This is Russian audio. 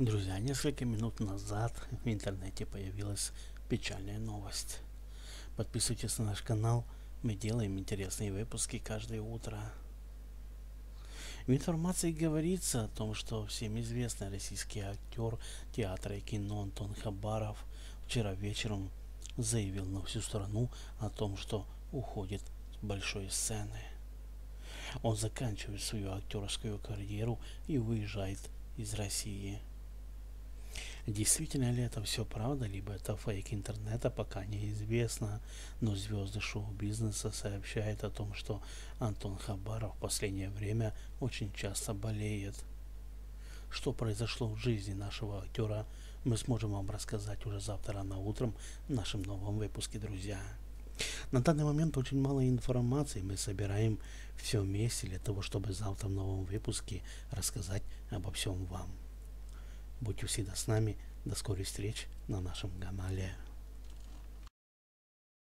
Друзья, несколько минут назад в интернете появилась печальная новость. Подписывайтесь на наш канал, мы делаем интересные выпуски каждое утро. В информации говорится о том, что всем известный российский актер театра и кино Антон Хабаров вчера вечером заявил на всю страну о том, что уходит с большой сцены. Он заканчивает свою актерскую карьеру и выезжает из России. Действительно ли это все правда, либо это фейк интернета, пока неизвестно, но звезды шоу-бизнеса сообщают о том, что Антон Хабаров в последнее время очень часто болеет. Что произошло в жизни нашего актера, мы сможем вам рассказать уже завтра рано утром в нашем новом выпуске, друзья. На данный момент очень мало информации, мы собираем все вместе для того, чтобы завтра в новом выпуске рассказать обо всем вам. Будьте всегда с нами. До скорой встречи на нашем канале.